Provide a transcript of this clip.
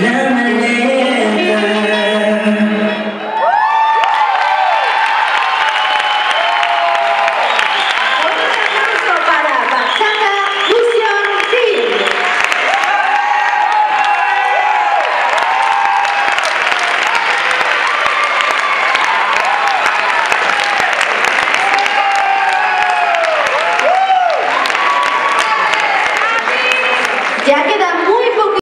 Amen.